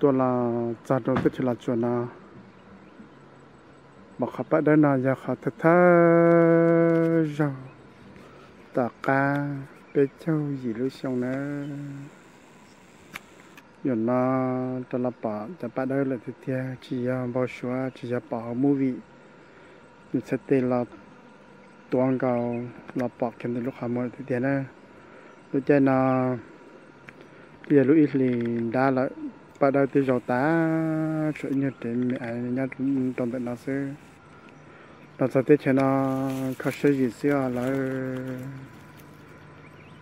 cụ tôi là cha đồ tức là chuẩn na mà khắp bắt na giờ khá thật thà rồi ta cả bé châu gì lối sông nè giờ na ta là bảo ta bắt đó là thì chỉ bao số chỉ bảo movie. Mình sẽ tên là tuang cao là bảo kiếm được lúc ham mua thì nè lúc chơi na bây giờ lúc ít đã là bà đầu từ giờ tá, chuyện như thế, mẹ anh trong bệnh nó sẽ nó sẽ tới cho nó có sự gì xưa là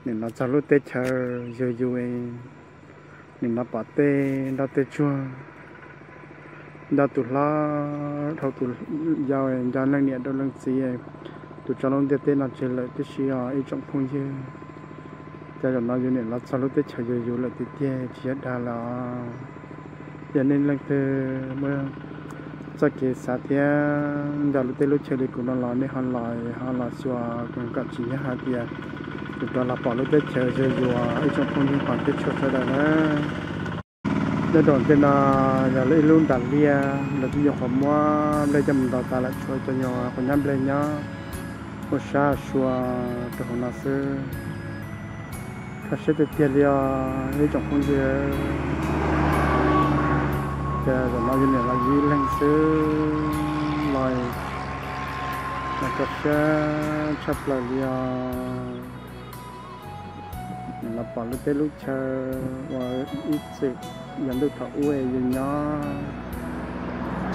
nên nó cho lúc tết chờ, dù dù ấy. Nên nó bỏ tê, nó tê chua. Nó tụt lo thâu tụt giàu ấy cho năng nhiệt đâu năng gì ấy. Tụt cho nó tết tết, nó chơi lại tết xí à ấy, trong phong dương cho cho nó như này nó sau lúc tết chờ giờ giờ lại tết tết chỉ đã là giờ nên là từ mưa cho cái sát thế giờ lúc tết lúc chơi thì cũng nó lo nên hắn lại hắn là xua cũng gặp chỉ hai tiền tụi đó là bỏ lúc tết chờ giờ giờ ở trong phong như khoảng tết chờ chờ đó nữa để đón tên là giờ lấy luôn đặt lia là cái dọc hầm mua lấy cho mình đào tạo lại cho cho nhau còn nhắm lên nhá một xa xua từ hôm nay xưa các sẽ được tiền lia như trong phong gì giờ rồi nói như là gì lên xưa rồi là các sẽ chấp lại lia là bỏ lúc tết lúc chờ và ít sự nhận được thọ uế gì nhá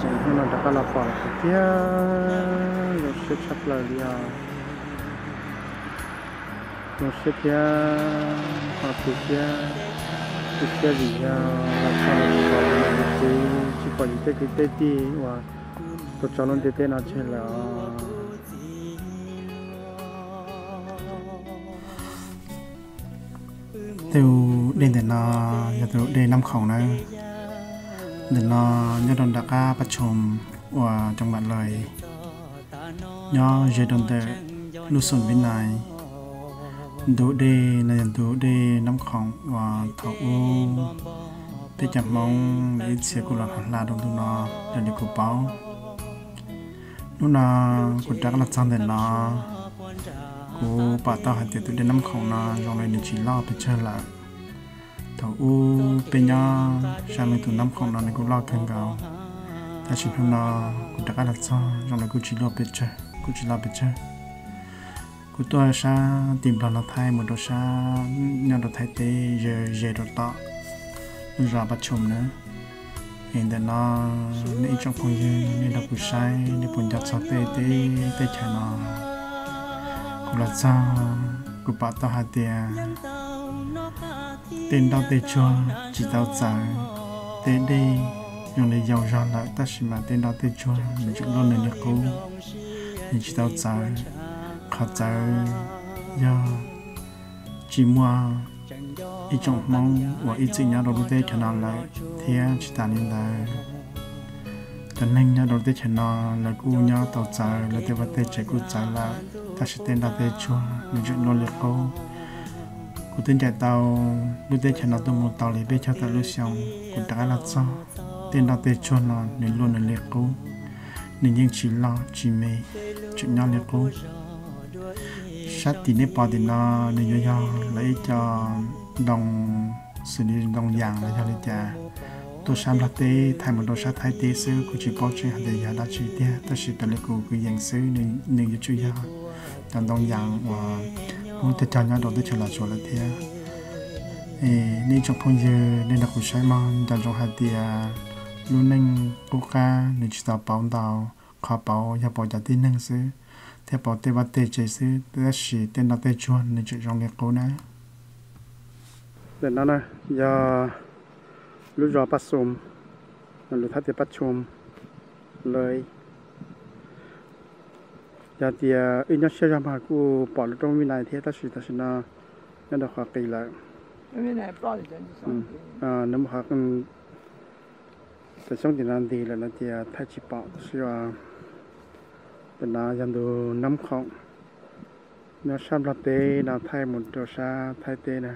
chỉ khi nào đã là bỏ cái rồi sẽ chấp lại đi à rồi sẽ kia hoặc cái kia cái kia gì à là sao là chỉ chỉ có những cái cái tết đi và tôi cho nó tết tết nào chơi là tiêu đến để nó nhà tiêu để năm khẩu này để nó nhà đồng đặc ca bắt chôm và trong bạn lời nhỏ dễ đồng tệ lúc xuân bên này đủ đề là đủ đề năm khẩu và thọ u. Để chậm mong để xe của lạc là đồng tụ nó để đi của báo. Lúc nào của chắc là sang để nó cô bà tao hẳn tiền tôi đề năm khẩu nó rồi này chỉ lo bị chơi là thọ u bên nhà sang này từ năm khẩu nó này cô lo càng gạo. Ta chỉ hôm na của đã là sao rồi này cô chỉ lo bị chơi cô chỉ lo bị chơi cú tôi sa tìm đồ nó thay, một đồ sa nhà đồ thay tê, giờ giờ đồ tọ. Rồi bắt chùm nữa. Hiện tại nó nên trong phòng nên đọc buổi sai nên buồn giặt sao tê tê tê chạy nó. Cũng là sao cũng bảo tao hạt tiền à. tên đau tê cho chỉ tao trả tê đi. Dùng để giàu ra lại ta chỉ mà tên đau tê cho mình chịu lo nên cố mình chỉ tao trả khó giải do chỉ mua ít trong mong và ít chữ nhau đầu tư cho nó lại thì chỉ ta nên là cho nên nhau đầu tư cho nó là cú nhau tàu giải là tê vật tế chạy cú giải là ta sẽ tên đào tế chua mình chuyện nó liệt cô cú tên chạy tàu lúc tê cho nó tôi muốn tàu lấy bê cho tàu lúc xong cú đã là sao tên đào tế chua nó nên luôn là liệt cô nên những chỉ lo, chỉ mê, chuyện nhau liệt cô sát thì nếp bò thì nó nên cho cho lấy cho đồng xử lý đồng dạng lấy cho lấy cha. Tôi xem là tê thay một đồ sát thay tê sư của chị chỉ có hạt để giờ đã chỉ tê ta chỉ tự lấy của cái dạng sư nên nên cho chú cho chẳng đồng dạng và không thể cho nhau đồ tôi trở là chỗ là thế. Nên trong phong giờ nên là của sai mong trong trong hạt tiền luôn nên cố ca, nên chỉ tạo bảo đào khó bảo nhà bảo giá tin năng sư thế bảo tê vật tê chế sư tê sĩ tên đặc tê chuan nên chỉ trong liệt cố này để nó này giờ lúc giờ bắt xôm lúc thắt thì bắt chôm lời giờ thì ít nhất sẽ làm hàng của bỏ lỡ trong này thì ta sẽ ta sẽ nó nó được học kỳ lại à nếu mà học tại trong thì làm gì là nó thì thay chỉ bỏ bên là dân đồ năm khổng nó sắp là tê là thay một chỗ xa thay tê nè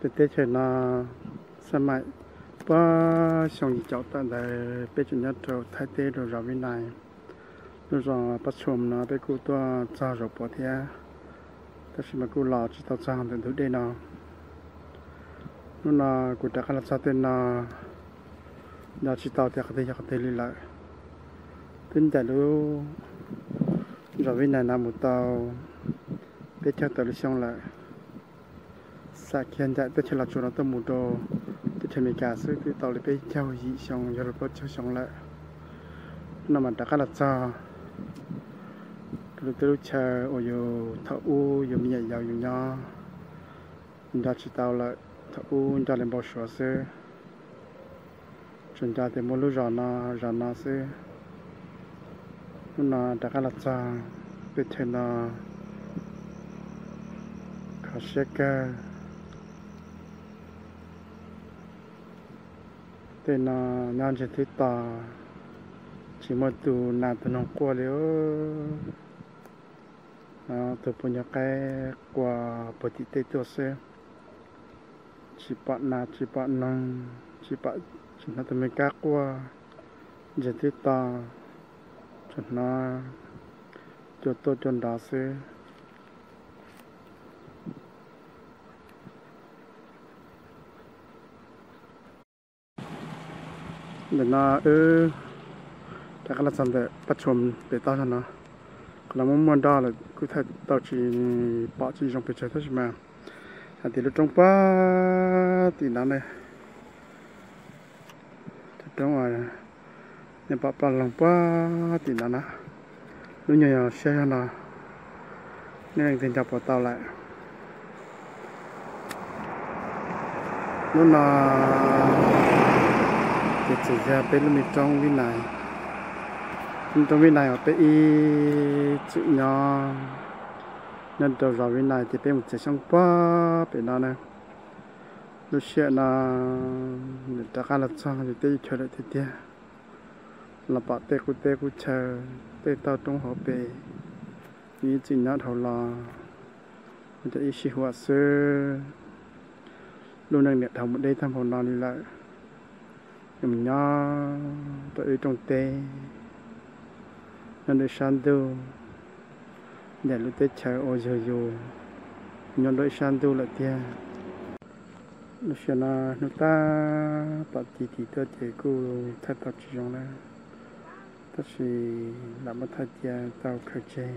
từ tết trời nó sân mại ba xong gì cháu tận đời bên chủ nhất rồi thay tê rồi rào bên này rồi rồi bắt chùm nó bên cụ tôi cho rồi bỏ theo tất nhiên mà cô lò chỉ tao sang đến thứ đây nào nó là của đã khai sao tên là nhà chỉ tao thì có thể có thể đi lại. Tin tại lúc rồi bên này là một tàu biết cho tàu đi xong lại. Sa kiên tại tôi chỉ là chỗ nó tôi một đồ. Tôi chỉ mình cả sự cái tàu đi biết theo gì xong rồi bắt cho xong lại. Nó mà đã là sao lúc tôi chờ ở yo thọ u yo mi ya yo nhỏ đã chỉ tao là thọ u đã lên bao số xe chúng ta thì mua lúc rồi nó rồi nó lúc nào đã cả là cha biết thế nó khó xe cái thế nó nhân chỉ thấy ta. Chỉ một tu nào tu nó qua liễu Ờ, tôi bây giờ cái quả bột thịt tê cho xe chỉ bạn là chỉ bạn nông chỉ bạn chỉ là tôi mới cá qua. Giờ thứ ta chân nó, cho tôi chân đá xe để nó ư chắc là xong để bắt chùm để tao cho nó là mong muốn đó là cứ thật, tao chỉ bỏ chỉ trong cái chơi thôi mà. À thì lúc trong ba thì nó này. Thì trong ngoài nên bỏ bỏ lòng ba thì nó nè lúc nhỏ xe là, nên anh tình chọc vào tao lại. Lúc nào, thì chỉ ra bên lúc mình trong cái này chúng tôi bên này ở bên chữ nhỏ nhân đầu vào bên này thì bên một chiếc xong quá bên đó này. Lúc xưa là người ta khai là xong thì tôi chờ đợi thế kia là bảo tê của tê của chờ tê tao trong họ bề như chữ nhỏ thầu là, người ta ít xí hoa sơ luôn đang nhận thầu một đây thăm phòng nào đi lại. Mình nhỏ tôi trong tê nên được san tu để lúc tết chờ ô giờ dù nhon đôi san tu là tia. Lúc xưa là nó ta bắt tí thì tôi chỉ cô thay tập chỉ dùng là tất sự làm một thay tia, tao khởi chế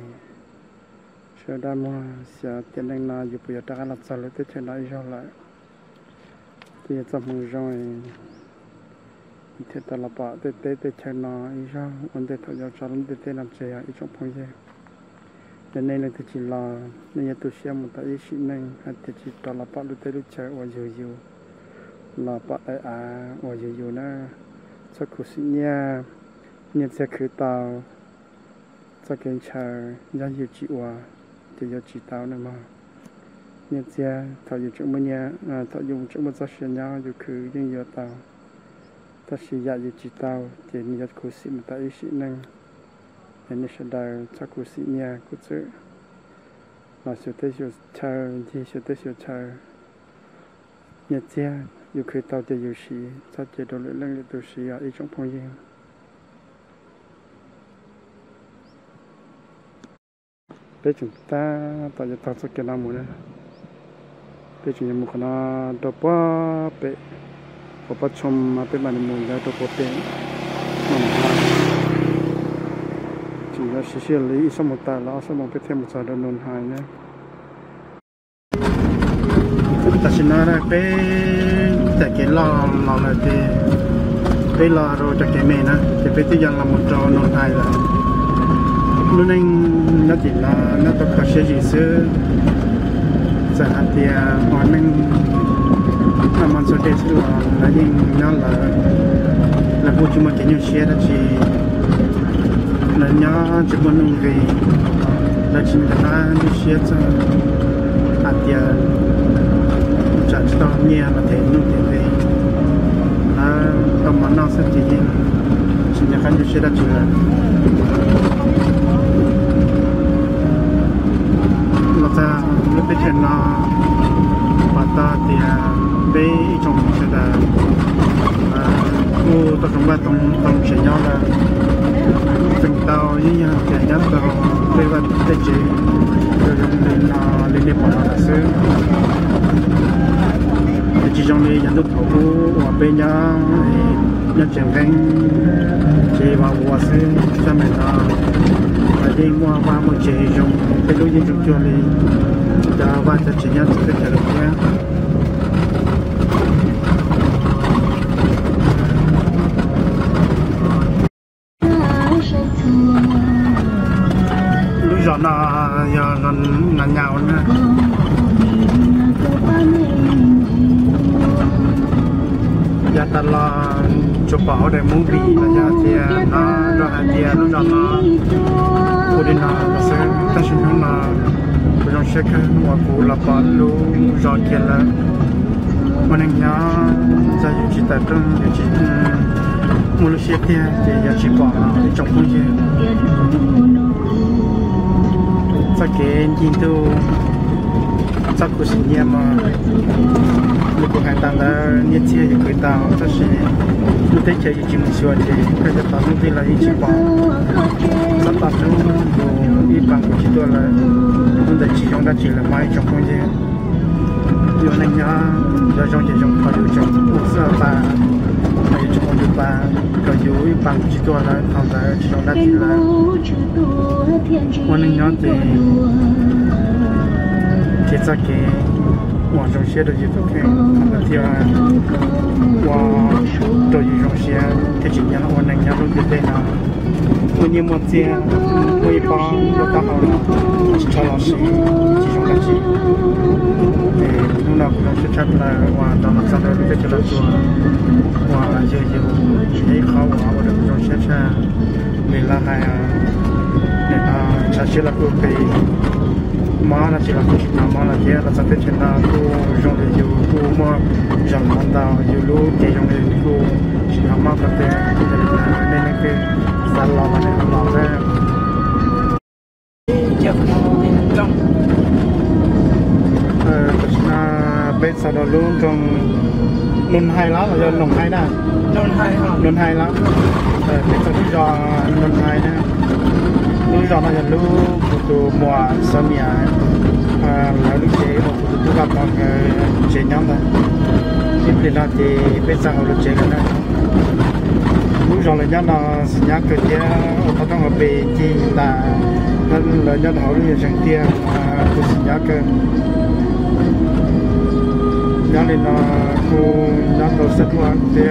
sau đó mà sẽ tiền năng là giúp bây giờ ta làm sao lúc tết chờ lại rồi lại thì trong mong rồi thế ta là bảo tê tê tê chơi nó ý ra vấn đề thôi cho nó tê tê làm chơi à ý trong phong gì nên nên là chỉ là nên nhà tôi xem một tại ý sĩ nên hay chỉ ta là bảo tê lúc chơi ở dưới dưới là bảo ai à ở dưới dưới nó cho cụ sĩ nha nhà sẽ khử tàu cho kiến chờ ra nhiều chị hòa thì giờ chị tàu nữa mà nhà sẽ thọ dùng chúng mình nhà thọ dùng chúng mình ra sư nhau dù khử nhưng giờ tàu ta chỉ dạy gì chỉ tao, thì mình cố sĩ mà ta sĩ năng. Nên sẽ đào cho cố sĩ nhà cố chữ. Mà sự tế sự chờ thì sự tế sự chờ chia dù khi tao thì dù sĩ, cho chế độ lưỡi lưng tu sĩ ở ý trong phong yên. Bây chúng ta tạo ra tạo cho cái nào muốn bây chúng ta muốn nó đọc qua bây có bắt chôm mà bên mình muốn ra tôi có tiền. Chỉ là xí xí lý, xong một tài lão xong một cái thêm một giờ đơn nôn hài nhé ta xin nói là cái tại cái lò lò là thì cái lò rồi cho cái mẹ nè thì phải tự rằng là một trò nôn hài là lúc này nó chỉ là nó có khó sẽ gì xưa. Giờ thì à, hỏi mình mà mình sẽ để là là những nó là là vô chúng mình cái nhiều xe đó chỉ là nhớ chỉ muốn nông về là chỉ là nhiều xe cho à tiền trả cho nhà mà thế nông tiền về là bé trong chồng sẽ là à, cô tôi không qua tổng tổng chỉ nhau là phần tàu với nhau trẻ nhớ tàu về và tết chế rồi dùng lên lên để bỏ là sớ chỉ trong này nhận được thầu và bên nhá nhân chuyện cánh chế vào mùa sớ cho mình là và đi mua qua một chế trong cái đối với chúng chưa đi, và tết chế nhau sẽ được nhá chụp bảo là giờ thì nó rồi là thì nó cho nó cô đi nào nó sẽ ta sẽ nó là cô trong xe cái hoa cô là bảo lu rồi kia là mà nên nhớ giờ chỉ tập trung chỉ mua lúc xe kia thì giờ chỉ bỏ trong công việc sa ye ma lu ko hai tang da ni che ye ku ta ta shi lu te che ye jin su de ka ta ta nu de la yi chi pa sa ta nu do yi pa ku chi do la nu da chi yong da chi la mai chong kong ye yo na nya da jong ye jong pa lu chong ku sa pa mai chong lu pa ka yu yi pa ku chi do la ta da chi yong da chi la 我能了解，现在给网上写的就都 chế ra cái hoàn trong xe đồ gì tốt cái là thì là và đồ gì trong xe thì chỉ nhớ là hoàn thành nhớ được cái nào mỗi nhiều một xe mỗi bằng một tao hậu chỉ cho nó xí chỉ trong cái gì thì lúc nào cũng sẽ chắc là và tao nó sang đây cái chỗ đó và giờ giờ thấy khó quá và được trong xe cha mình là hai à nên là chắc sẽ là cũng bị cô chỉ là kia là sao thế trên là cô dùng để dù cô mà dùng món đào dù lú để dùng để cô chỉ là má cái là nên là cái sao lo mà nên thế ờ là bên sau đó luôn trong luôn hay lắm là do nồng hay nè luôn hay không luôn hay lắm ờ bên sau đó do luôn hay nè lúc giờ này lúc tụ mùa sớm nhà là lúc chế một tụ gặp bằng chế nhóm đó tiếp đến đó thì biết rằng lúc chế cái này. Lúc giờ là nhóm là nhà cửa kia ở đó trong ở bề chi là nên là nhóm họ lúc chẳng kia à tôi nhà cửa nhá này là cô nhá tàu sắt hoa thì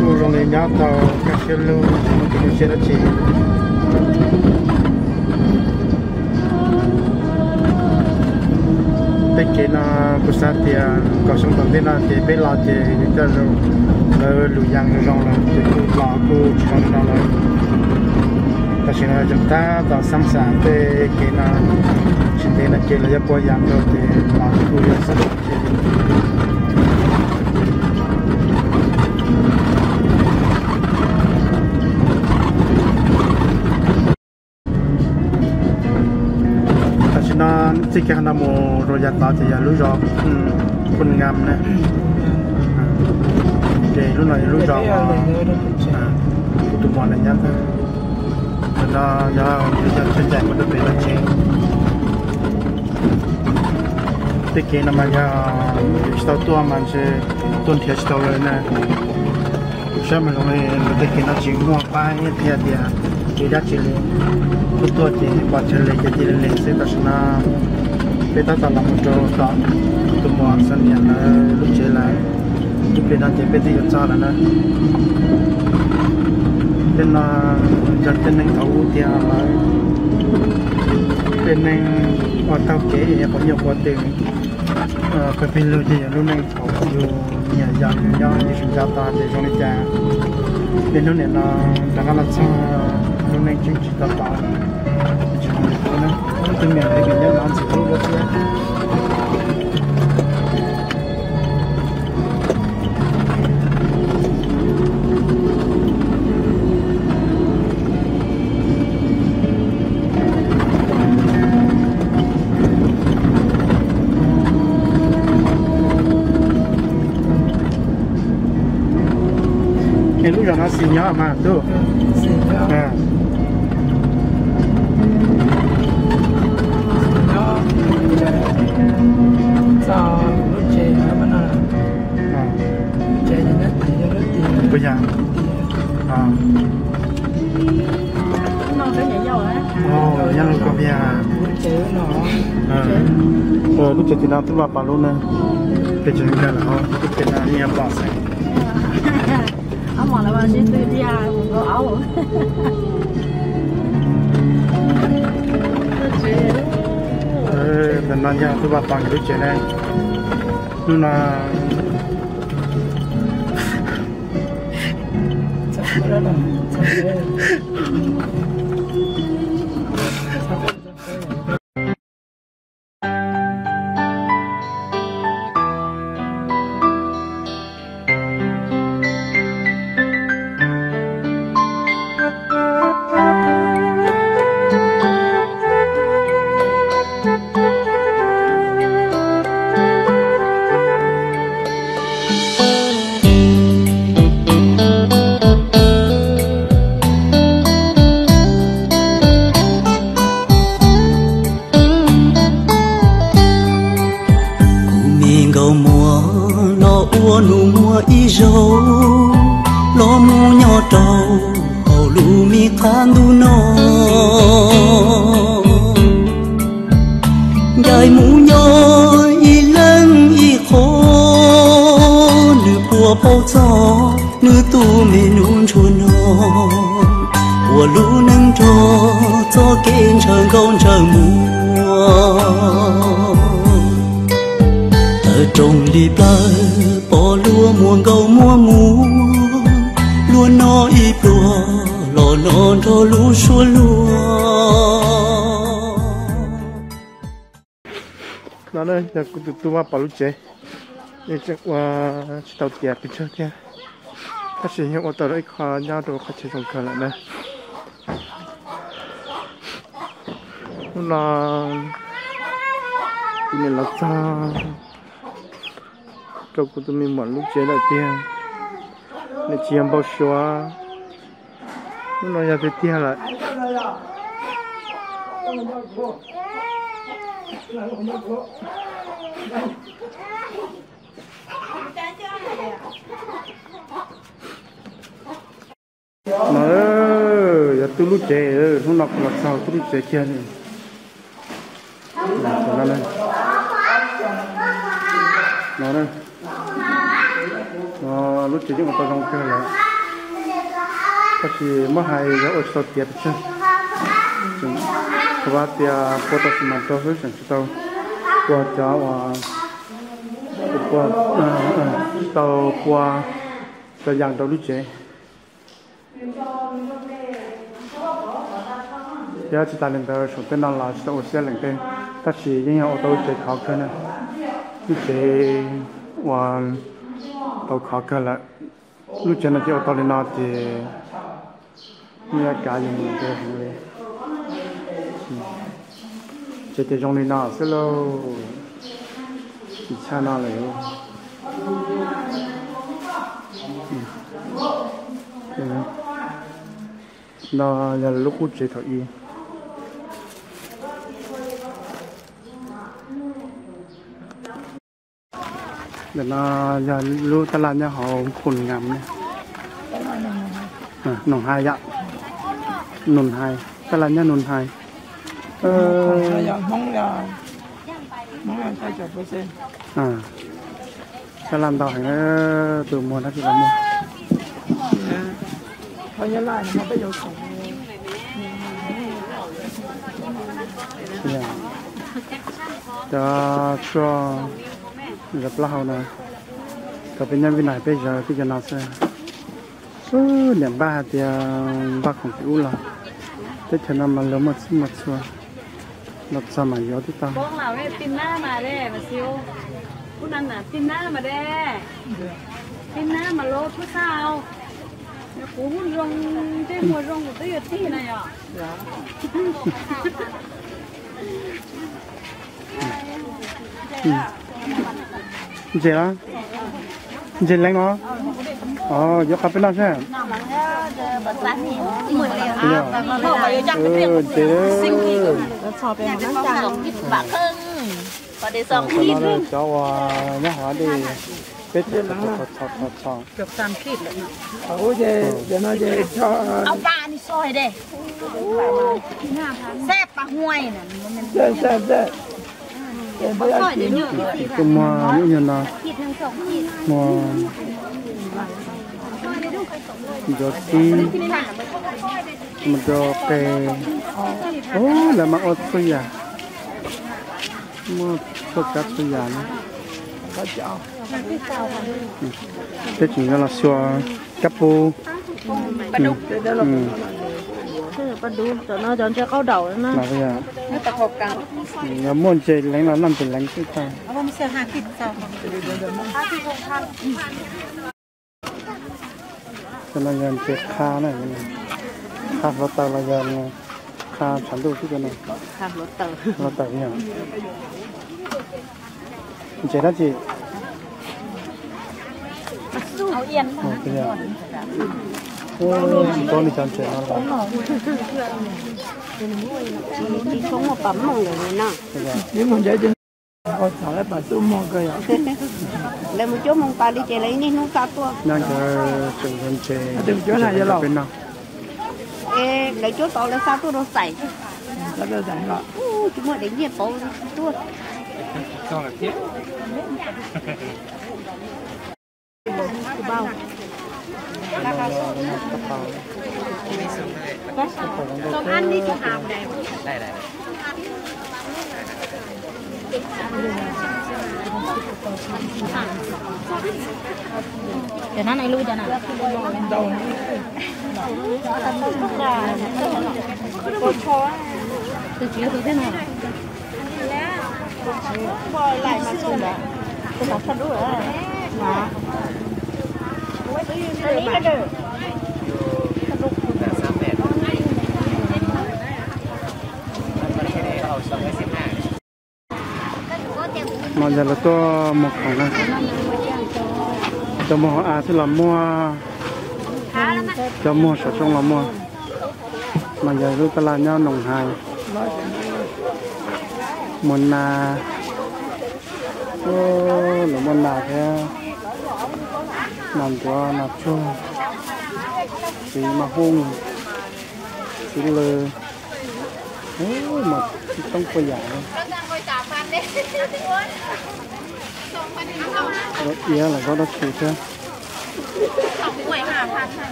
cô rồi lên nhá tàu các xe lưu, một cái xe đó chỉ. Tế kế nó bút sát thì có sống tổng tên là thì biết lo thì cho rồi là lũ giang rong là thì cứ lo cô trong nó là ta chỉ là chúng ta tạo sẵn sàng để kế nó chỉ thế là kế là cho bồi giang rồi thì lo nó cái nào mồ rồi giặt đó thì giờ lúa giò con ngam nè. Để lúc này lúa giò tụi bọn này nhá nó nó giờ chân chạy một đứa bé là chế thế kia nó mà giờ tao tua mà sẽ tuần thiệt tao rồi nè. Nó này nó thế kia nó chỉ mua ba như thế thì thì đã chỉ lên. Kutu ti kwa chele ke ti le se ta shna peta ta la. mo to ta làm một san ya tụi lu che nhà tu lúc chế là pe ti ya cha la na cho là nó nên là chặt tên anh thấu tiền là tên anh qua tao kế thì có nhiều quá tiền ờ, cái pin lưu thì lúc này thấu nhiều nhà dân do như chúng ta ta để trong này cha nên lúc này là đang làm sao lúc này chúng chỉ ta chính chúng ta ta từng ngày thì mình nhớ Tuh. Nah. Punya. Ah. Nó à. cái à. nhảy dầu á. Ồ, nhân có bia. Chế nó. À. Ờ, lúc chạy thì nào tức là bà luôn nè. Thế chứ là họ, lúc chạy là nhà bà sẽ. Ông mà là bà sẽ tự đi à có mình mang nhà tôi vào bằng cái chuyện này. Nhưng là mình tu mê nun chua lu nâng trò cho kên trời công trời mùa ở trong đi bờ bỏ lúa muôn gầu mua mùa lúa nó ít lúa lò non cho lúa xua lúa nó đây giờ tôi tôi vào bảo lúc chơi nhưng chắc qua tàu tiệt cái chơi kia các chị hiện ở tàu đấy khó nhau đồ khó chơi trong cờ lại đây nó cái là sao câu của tôi mình muốn lúc chế lại tiền để chiếm bao xóa nó giờ về tiền lại Thank you nó giờ tôi lúc chơi nó nọc là sao tôi lúc chơi kia này nó đây nó đây nó lúc chơi nhưng mà tôi không chơi lại có gì mất hay rồi ở sau tiệt chứ. Chúng qua tia photo xin mà cho với chúng tôi qua à, cháu và qua tàu qua tàu giang tàu lúc chơi giờ chỉ ta lên tàu số tên nào là số xe lên tên ta chỉ những ô tô chơi khó khăn này lúc chơi và tàu khó khăn là lúc chơi nó chỉ ô tô lên nó thì như cả những người chơi không lên chơi chơi trong lên nó sẽ lâu chỉ cha nó lại nó là lúc hút chế thổi yên để nó giờ lưu ta làm cho họ khôn ngắm này à, nồng hai dạ nồng hai ta làm cho nồng hai ờ mong là mong là thay cho bữa xem à ta làm tàu hành từ mùa nó chỉ là mùa Dạ, 我要拉，我不要送。呀，这说这不好呢，这边那边哪边就比较难些。số điểm ba thì à, bác không chịu là thế cho nên mà lớn một chút một chút lập sao mà nhớ thì ta. Bông là cái pin na mà đây mà siêu cũng đang à, pin na mà đây. Pin na mà lô thứ sao? Dạ. Dạ. 古文中这么中都有地了呀。是啊。你姐啦？你姐来吗？哦，有咖啡那是。Ừ, ờ, dạ. chị Bà ờ, đi xong đi Cháu ờ, nhắc hóa đi เป็ดเยอะนะชอบชอบชอบเกือบสามขีดเลยนะโอ้ยเดี๋ยวน้อยเดี๋ยวชอบเอาปลานี่ซอยเด้แซ่บปลาห้วยน่ะมันแซ่บแซ่บแซ่บก็มาเนี่ยนะมาดอกที่มันดอกเตโอ้แล้วมาอดตัวอย่างมาสกัดตัวอย่างนะก็จะเอา thế chỉ là xua cắp bu nó dọn cho cao đầu nó bây giờ nó tập hợp cả nó muốn chơi lánh là năm tiền lánh cái ta. Không sẽ hạ thịt sao cho nên gần tiệc kha này. Kha vào tàu là gần kha sản đồ cái này. Kha vào tàu. Vào tàu nhỉ? Chị đó chị เอาเอียนโอเคโอ้ตัวนี้จำเจนแล้วที่ชงมาปั๊มมองเลยนะนี่มันใจจริงเอาสารปัดตุ้มมองก็อย่างแล้วมึงจ้มองปลาดิเจเลยนี่นุ่งตาตัวนั่นก็เป็นคนเจเป็นเจ้าหน้าที่เราเอ๊ะแล้วจ้าต่อแล้วซาตัวเราใส่แล้วเราใส่ก็อู้จุ่มเด็กเนี่ยโตตัว cho là tiếp của bao? Con ăn đi cho hàm đẹp. Đây đây để nó này lui cho nào. Đầu từ chiều từ thế này bò lại mà xuống đó tôi đặt thật đủ rồi. Mà mà giờ là tôi một khoảng này tôi mua à thì là mua tôi mua sợ trong là mua. Mà giờ lúc ta là nhau nồng hài. Muốn là ô, là muốn là thế? nằm cho nạp cho thì mà hôn thì lơ ôi mà không có giải rất yếu là có đất phụ chứ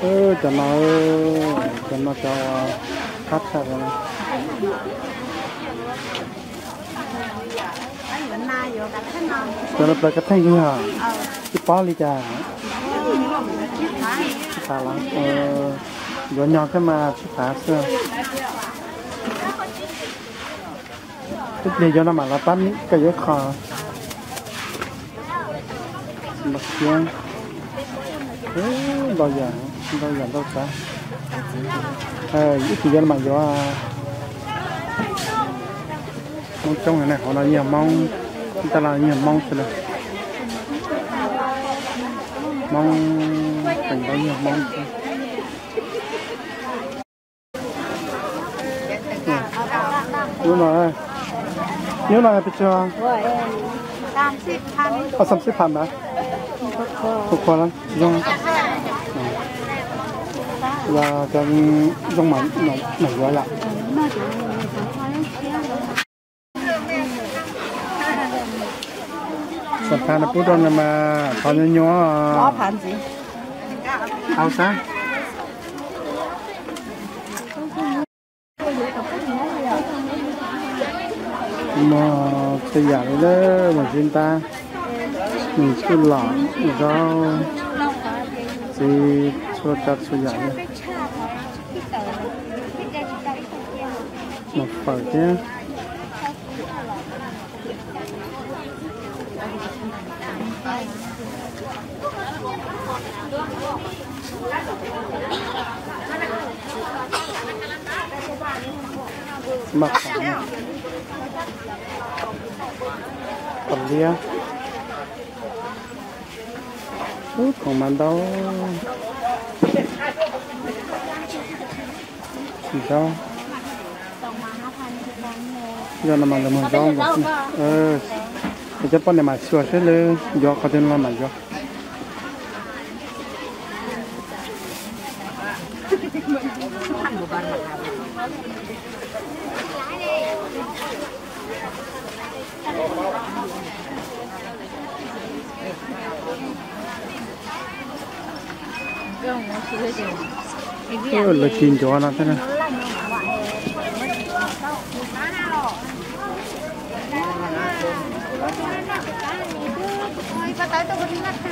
ừ cho nó cho nó cho khách ra rồi cần na vô cả thế nào cho nó phải cái thanh hả cái bao ly trà. Phá lắm ờ cái mà phá xưa tức là gió nó mà là cái gió khó mặc chiến bao giờ bao giờ đâu cả ờ ít thì gió mà ờ, trong này này họ là nhiều mong ta là nhiều mong rồi này mong thành bao nhiêu mong nhưng mà nhưng mà bây giờ có sắm xếp hàng mà thuộc khoa lắm. Dùng là cái dùng mảnh mảnh mảnh gói lại. นะทุกคนแล้วยังยาจะยังหมันหมันหมันเยอะละสัมภาระพูดตอนมาตอนนี้ย้อ có phản gì เอาซะมาขยันเลยเหมือนจินตา mình chưa lọ do gì cho chặt cho giải này một phần nhé mặc còn lia Út còn mà đâu? Gì đâu Giờ là mà là một rau Ờ. Thì chắc bọn này mà sửa sẽ lên Do có tên là mà do Ơ, là chín cho nó thế này.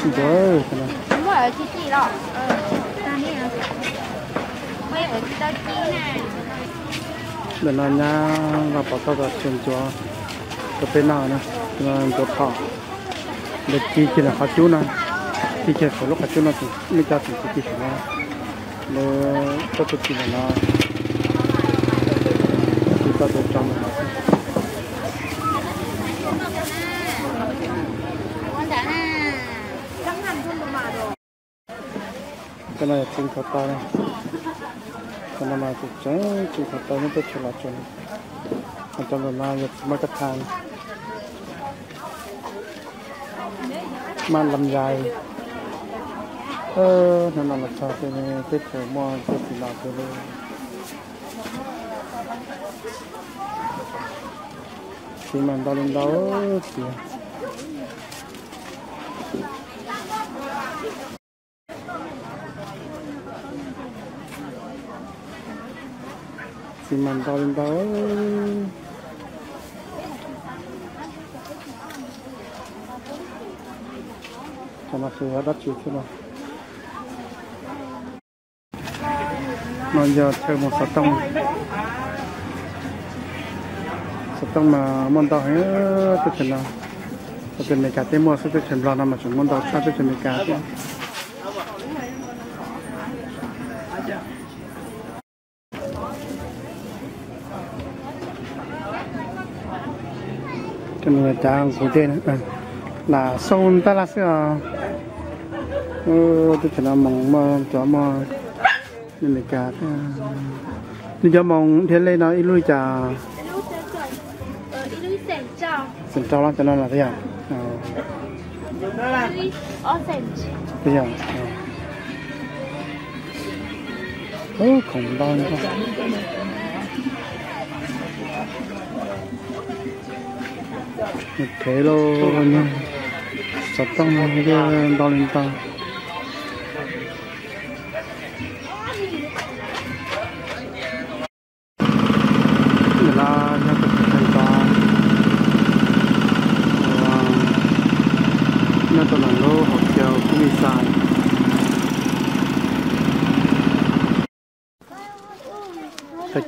Chín chó thế này. Đúng rồi, chị chị đó. Ờ, ta để nó và bảo tao là chín cho có tên nào nè là chó thỏ để chi chỉ là phát chú nè chi chỉ số lúc phát chú nó thì mới cho thì chi chỉ nó để cho tôi chỉ là nó chỉ cho tôi trong nó Con đã nè. cái này là chân khó to này cái này mà cũng chẳng chỉ khó to nó tới chỗ là chỗ còn trong là nhập mấy cái than man làm dài ơ nó nằm ở sau cái này cái chỗ mò cái gì nào cái này thì mình đo lên đâu thì thì mình đo lên đâu cho nó sẽ đắt chịu thế nào mà giờ chơi một sợi tông. Sợi tông mà môn tàu hết tôi chừng nào tôi chừng này cả tên mua sẽ tôi chừng lo nào mà chúng môn tàu sao tôi chừng này cả thế cho nên cha của tên là sông à, ta là sao ừ tôi chỉ là mong mà cho mà nên là cả nên cho mong thế lên nó ít lui trò. sân trâu lắm cho nên là thế à? Ờ, sảnh. thế à? Ô khổng đau nữa thế nha sắp tông cái đau lên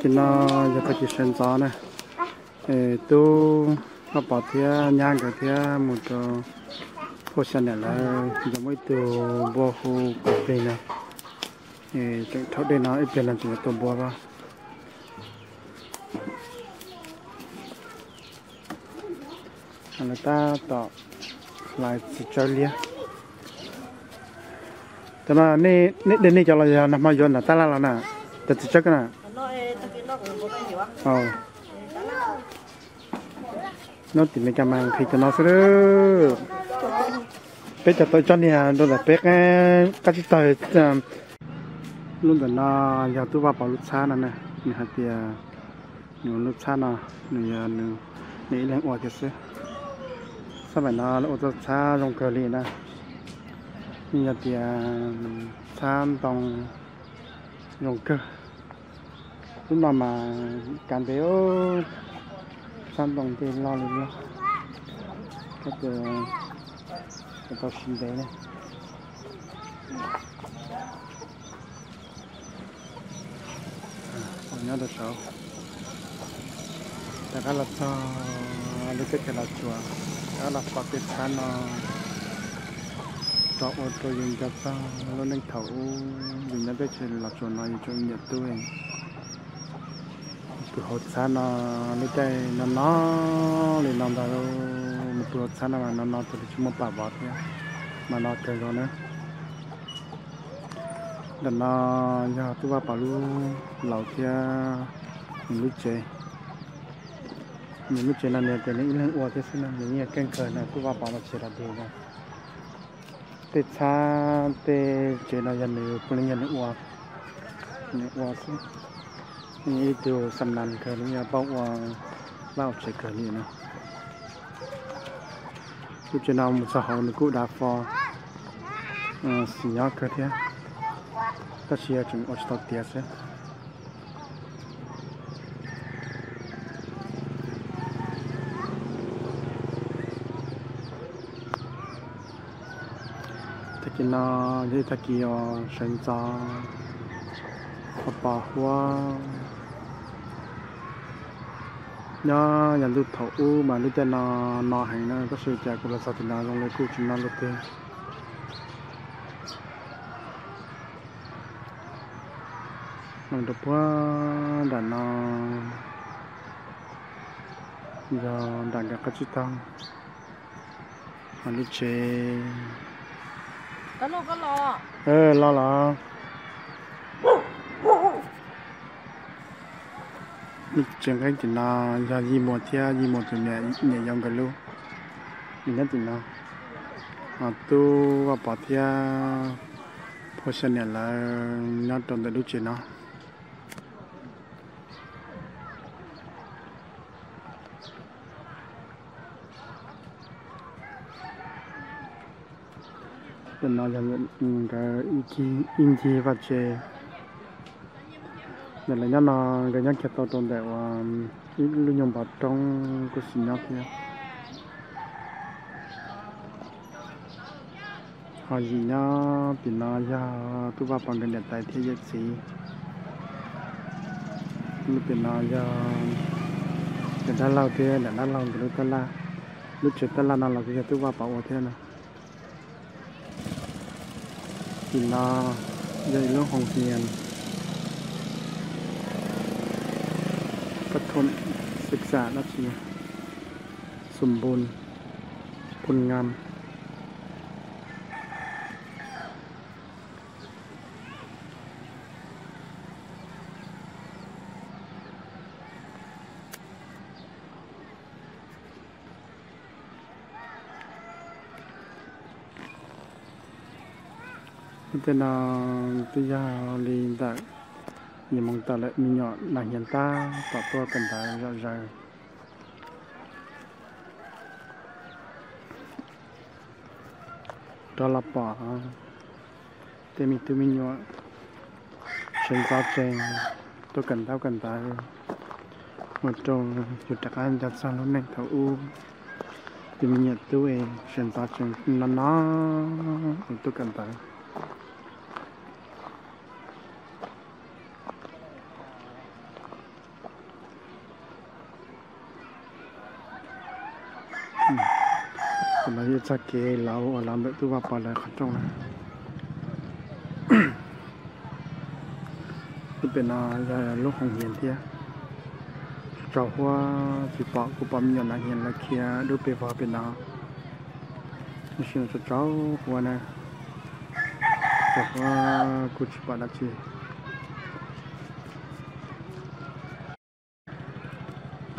chỉ nó giờ có chỉ sinh gió này. Ê tu nó bỏ thia, nhang cái thia, một cái phố xe này là giờ mới từ bò hồ về bên này. Ê chẳng thấu đây nó ít tiền là chỉ là từ bò ba người ta tạo lại Australia thế mà nè nè đến nè cho là nằm ở chỗ nào ta là là nè thật sự chắc nè ờ. Nó thì mình cầm mang thì cho nó sẽ bé cho tôi cho nè đó là bé cái cái chỉ tôi à, luôn là nó, giờ tôi vào bảo lúc xa nè nè. Nè, hạt tiền à, nhiều lúc xa nè nè à, nè nè lên ở cái gì sao phải nó lúc ô xa trong cờ liền nè. Giờ tiền xa trong dùng cờ lúc nào mà cảm thấy ô san đồng thì lo lên lo các từ các tàu sinh đấy này còn nhớ được sao? Ta cái là cho lúc cái là chùa. Cái là phát nó cho ô tô dùng cho ta, luôn đang thấu. Dùng những cái chuyện là chùa này cho nhật tôi từ hột xa nó lấy nó nó làm đó một từ hột xa nó mà nó nó từ chúng một bà bọt nhá. Mà nó chơi rồi nữa. Đợt nó giờ tôi vào bảo lu lẩu kia, mình lúc chơi mình lúc chơi là nhiều tiền những lên uo cái xin là mình nhà kênh cờ này vào bảo là chơi là điều này tê cha tê chơi là dân này cũng là dân uo uo xin นี่ดูสำนันเคยนี่baoว่า lao chạy cờ như nữa lúc trên nào một xã hội nó cũng đã phò xì nhớ cơ thế tất nhiên chúng ở chỗ tiệt sẽ thế kia nó như thế kia sinh ra bà hoa nhá nhận được thầu u mà lúc tên nó nó hành nó có sự chạy của là sao thì nó trong lấy cụ chúng nó lúc tên. Mình được qua đã nó. Giờ đã gặp cái chữ tăng mà lúc chế có lo có lo. Ê lo lo lúc chuyện cái chuyện nào giờ gì một thia gì một chuyện nhẹ nhẹ dòng cái luôn mình nhất chuyện nào à tu và bỏ thia phố sân này là nó trong cái lúc chuyện nào chuyện nào là cái ý chí ý chí và chế nên là nó cái nhân kết tao trong đại à, và ít lưu nhung vào trong cái sinh nhật kia. Họ gì nhá thì nó ra tu ba bằng cái điện tài thế giới gì lúc thì nó ra cái đã lâu thế, để đã lâu cái lúc ta la. Lúc trước ta la, nó là cái tu ba bảo thế này thì nó dây lúc hồng tiền. อดทนศึกษาและเชียสมบูรณ์พลงาม tên là tôi già liền tại nhưng mong ta lại mình nhỏ là hiện ta, tỏ tôi cần phải rõ ràng đó là bỏ. Thì mình tự mình nhỏ. Trên giáo trình, tôi cần tao cần ta một trong chủ trạc ăn chặt sang lúc này thảo u. Thì mình nhận tôi trên giáo trình nó nó tôi cần ta là như chắc kế lão ở làm được tu vào bảo là khát trong này tu bên nào là lúc hồng hiền thế trâu hoa chỉ bảo của bấm nhận là hiền là kia đôi bề vào bên nào nó xin cho cháu hoa này trâu hoa của chỉ bảo là gì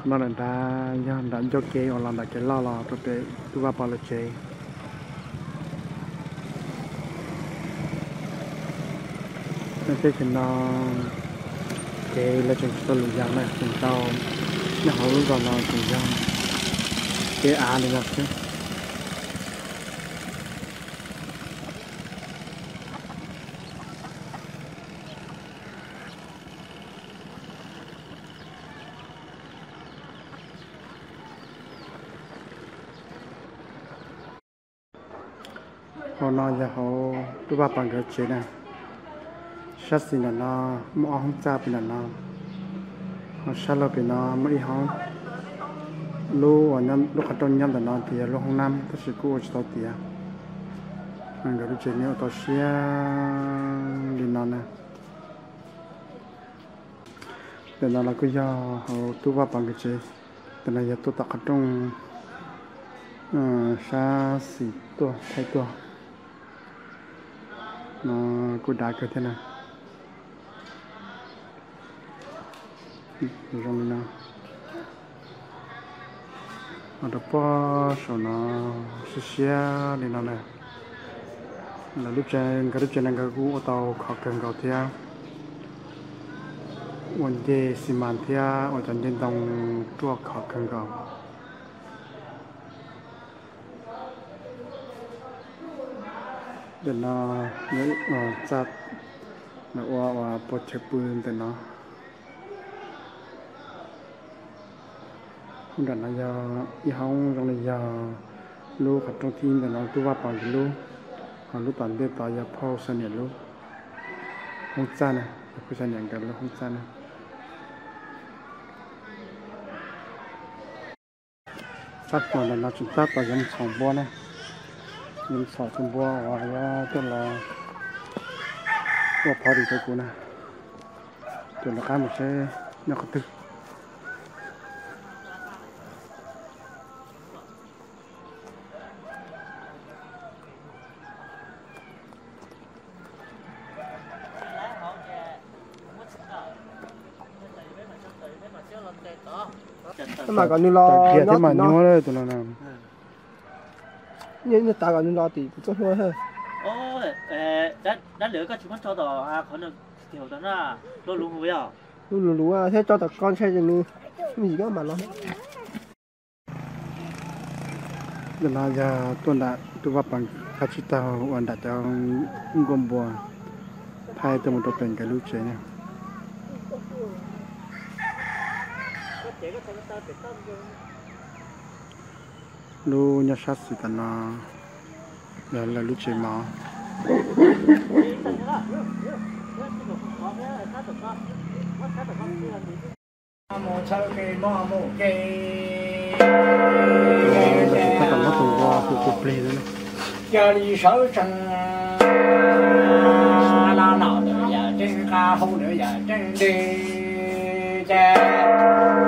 nó là ta do đã cho kê hoặc là đã cái lo lo tôi để tôi vào bảo là chế nó sẽ chỉ nó kê là chúng tôi lùi giang này chúng tao nó hậu lúc vào nó chúng giang kê à này là thế họ nói giờ họ tôi bảo bằng cái chuyện này sát sinh là nó mua không cha bên là nó họ sát lo bên nó mới họ lu ở nhâm lúc ở trong nhâm là nó thì lúc hôm năm tất sự cố cho tao tiền anh cái chuyện này tao xia đi nó nè để nó là cứ do họ tôi bảo bằng cái chuyện để nó giờ tôi tập ở trong sa xỉ tua thay tua nó cứ đá cơ thế nào? Rồi nó nó đập bò số nó xia xia đi nó này là lúc trên cái lúc trên đang cái cú ô tô khó cần cầu thia. Vấn đề xi măng à, ở trên trên đồng chua khó cần cầu เดี๋ยวนะเนี่ยอ่อจัดนะว่าว่าปดเชปืนแต่เนาะคุณดันนะยาอีห้องตรงนี้ยาลูกขัดตรงที่แต่เนาะตัวว่าปอนลูกของลูกตอนเด็กต่อยาพ่อเสนียลูกห้องจ้านะผู้ชายอย่างกันล้วห้องจ้านะ sát còn là nó chúng ta có dòng sòng bua này dòng sòng trong bua và ra tức là bua phá đi cho cô này tức là cái một xe nó có tư. Mà còn như lo nó mà nó nhớ đấy tụi nó làm như như ta còn như lo thì cũng tốt hơn hơn 哦，诶，咱咱两个全部做到啊，可能条等啊，攞龙会啊， lú lú lú à thế cho tao con xe cho nu cái gì đó mà lo tức là giờ tuần đã tôi vào bằng khách chỉ tao hoàn đã cho gom bùa thay tôi một đồ tiền cái lúc chế này lu nhà sát sĩ tần là là lu chế mà một sao kê mò. Một kê tất cả mất thủ qua của cuộc play rồi này giờ đi sáu la nào nữa giờ ca không nữa giờ đi cha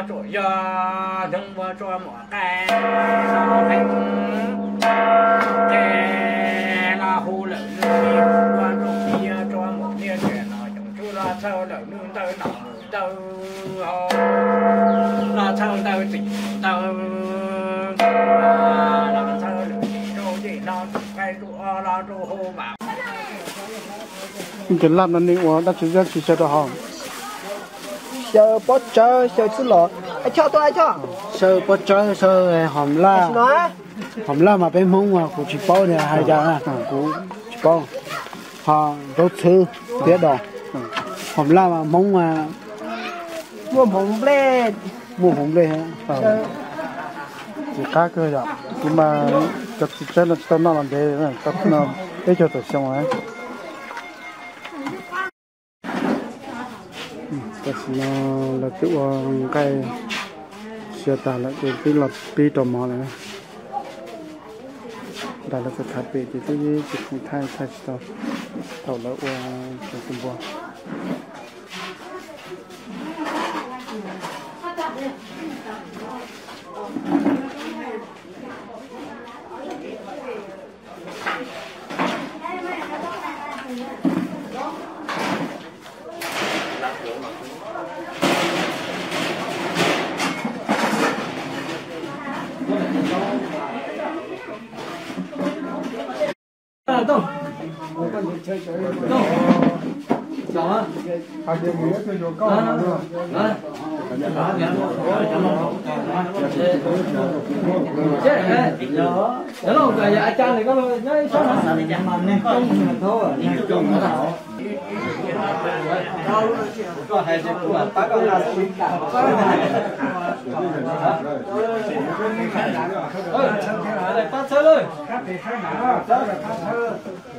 cho chỗ do đừng vô cho mỏ cái sao thành cái là hù lợn nương qua chỗ kia cho mỏ kia chuyện là chúng chú là sao lợn nương tới nào tới hồ là sao tới tỉnh tới là sao lợn đâu gì nó cái chỗ là chỗ hồ bảo chỉ làm nên đi quá đã chỉ ra chỉ sẽ được sợ bớt chờ sợ chứ lọ. Ai cho tôi ai cho? Sơ bó chó sơ hòm la. Hòm la mà bên mông mà của chị bao này hai giờ à của chị bao họ rốt sư biết đâu hòm la mà mông mà mua bóng lên. Mua hòm lên hả? Ờ, chỉ cá cơ rồi. Nhưng mà chắc chắc là tao nó làm thế tao nó để cho tao nó là tự cái xe ta là cái cái là pi trò mò này. Đây là cái thạch bị thì gì chỉ không thay thay cho tao là qua cái công bò.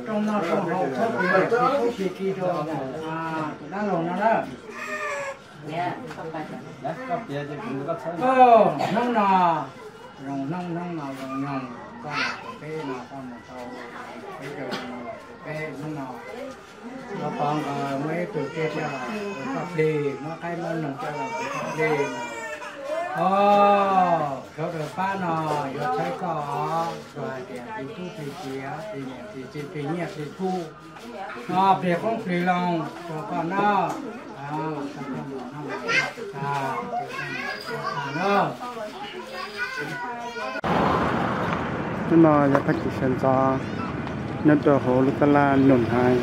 Trong nó sông hậu thất biệt có kỳ kỳ rồi nó lồng nó đó ờ nông nò rồng nông nông nào rồng nhồng con cái nào con một câu cái giờ cái nó nào nó còn mấy từ kia cho là pháp đi nó cái nó nằm cho là pháp đi ô có được ba nò giờ thấy có rồi đẹp, thì tu thì chia thì nhẹ thì chỉ thì ờ, nhẹ thì tu nó việc không phì lòng cho con nó à thằng con nó à à nó nó là là phát triển cho nó đồ hồ lúc là nổn hai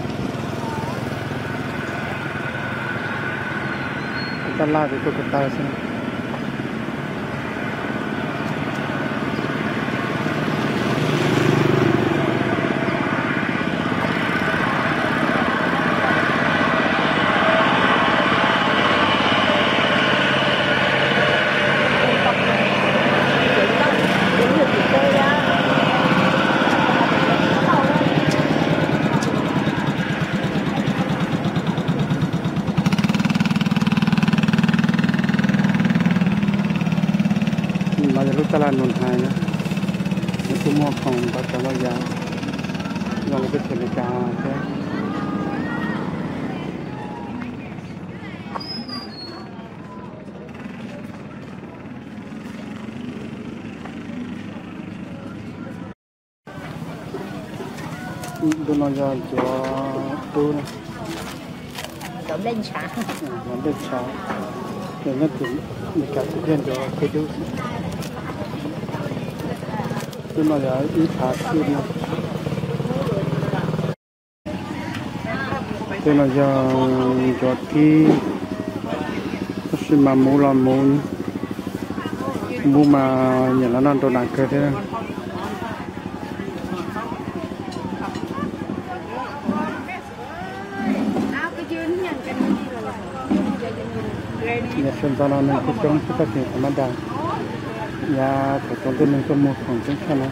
ta la thì tôi cũng ta xem mà lúc ta là nổn hai nữa nó cũng mua phòng ta cho nó già nó cái thể lực cao thế tôi ra cho tôi này. Đậu lên trà làm được sao để nó tìm để cả thực hiện cho cái thứ tôi nói là ít thả xuyên này tôi nói cho cho thi. Xin mà mua là mua mua mà nhận là nó đồ đàn cơ thế. này áo cái duyên nhận cái gì là nhà sinh ra nó nên cái trong cái gì của nó đàn nhà của chúng tôi nên có một phòng chính xác này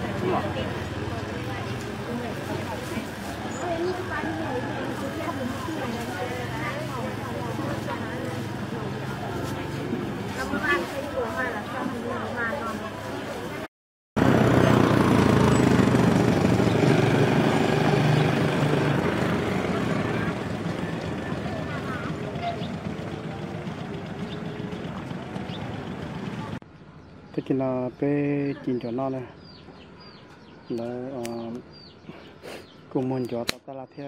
thế thì là bé chín cho nó này. Là ờ, cùng muốn cho tao ta là theo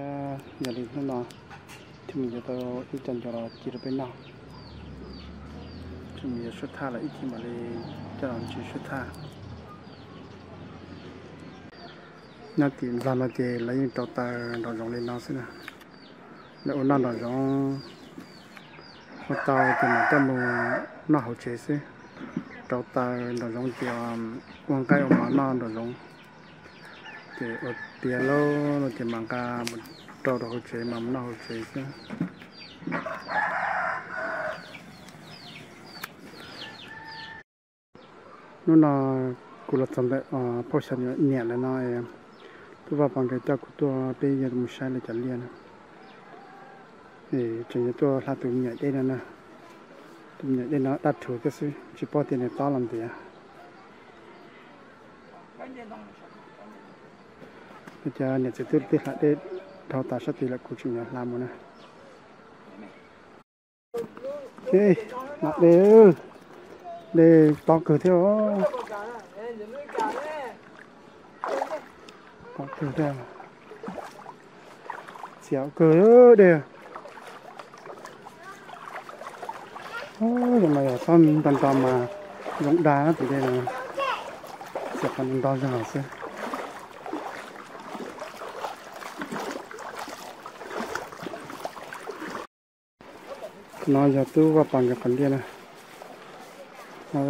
nhà đình nó thì mình cho tao ít chân cho nó chỉ được bên nào. Thì mình xuất tha là ít thì mà đi cho nó chỉ xuất tha. Nó tìm ra nó thì lấy những tàu ta đào giống lên nó xem nào. Nếu nó đào giống tàu thì mà tao nó hậu chế xem trâu ta đồ giống kiểu quăng cây ông mà non đồ giống thì ở tiền lô nó chỉ mang cả một trâu đồ hỗ trợ mà nó hỗ trợ chứ. Nó là cụ là tầm đấy à bao nhiêu nhẹ nhẹ là nó em tôi vào bằng cái tao cụ tôi bây giờ một sai là chẳng liền. Thì chỉ tôi là tôi nhẹ đây là nè nhà đi nó đặt thủ cái gì chỉ bỏ tiền để to làm gì à bây giờ nhà sẽ tiếp tiếp lại để thao tác sát thì là cuộc chuyện làm một này ok mặt để để to cửa theo to cửa theo chéo cửa đều Ôi, nhưng mà ở son toàn toàn mà giống đá từ đây là sẽ còn to ra hả xưa nó giờ tu vào bằng cái phần điện này. Nó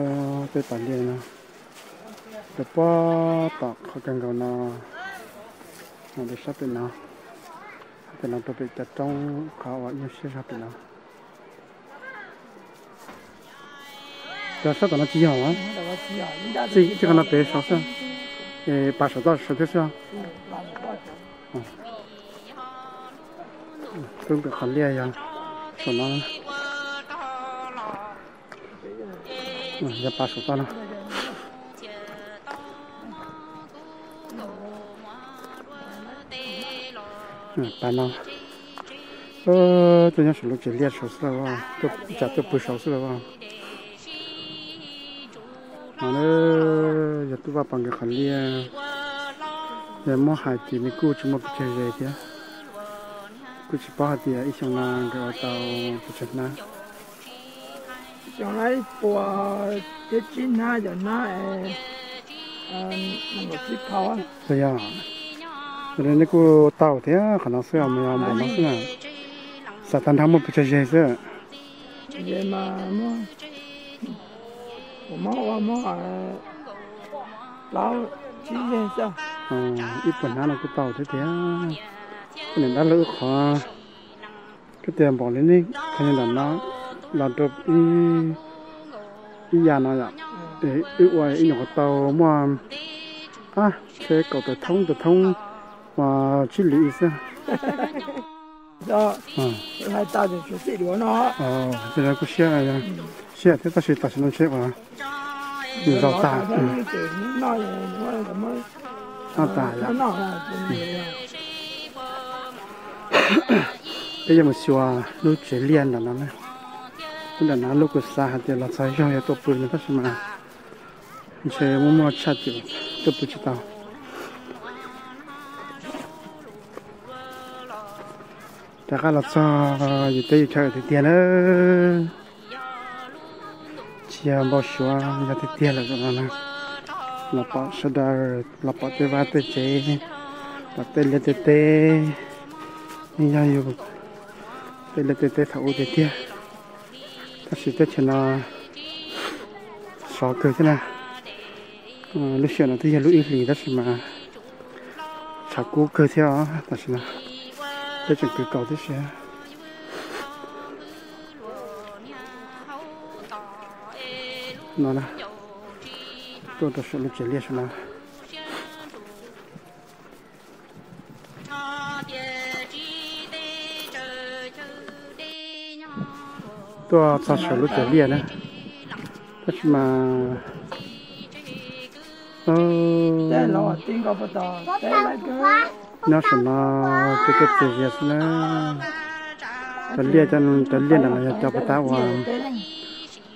tới phần điện này. Để bỏ tọt khó khăn cầu nó nó để sắp đến nó cái nó tôi bị chặt trong khó ở như sẽ sắp đến nó 这少咱那几样啊？这这个那白少是？呃，八十到十的是啊？嗯，都不很厉害，什么？嗯，要八十到了。嗯，搬了。呃，这家是六级列手是了哇，都家都不少是了哇。nó giờ tôi vào bằng cái khẩn lia để mua hải thì mình cứu chúng mua cái gì kia. Cứu chỉ bao thì ít xong là cái tàu à? cái chết na cho lấy bùa cái chín na, giờ na mình một chiếc tàu á. Rồi à? Rồi nó cứu tàu thế khả năng sửa mà mà nó sửa. Sao tan thắng một cái gì chứ. Vậy mà mua. 我们我们呃，老几年少， ờ ít phần nào là cô tàu thế thế cái này đã lỡ khó cái tiền bỏ lên đi cái này là nó là được ý ý nhà nó vậy để ý ngoài ý nhỏ tàu mà à thế cậu tự thông tự thông mà chỉ lý sao 是还打进去水里呢， ờ thế là cô xe này xe thế ta sẽ ta sẽ nói xe mà nhìn rõ ta nó ta bây giờ một xua à lúc chế liền là nó này, cũng là nó lúc của xa thì là sao cho hệ tổ bự nó phát mà chế mua mua chặt chịu tổ bự chịu tao ta là sao gì tới chơi tiền ơi chia bao xóa ra thì tiền là rồi nè là bỏ sơ đờ là bỏ tới vắt tới chế là tới lên tới tê như vậy đây là tê tê thấu tê tia ta sẽ tê cho nó xóa cửa thế nào lúc xưa nó giờ lúc ít lì ta sẽ mà xóa cố cửa theo ta sẽ là tê chừng cửa cầu thế sẽ nó là tôi tôi sẽ lúc chỉ liệt nó tôi ta sẽ lúc chỉ liệt nữa tất mà ờ nó sẽ mà cái cái chỉ liệt nữa tận liệt chân tận liệt là cho bà ta hòa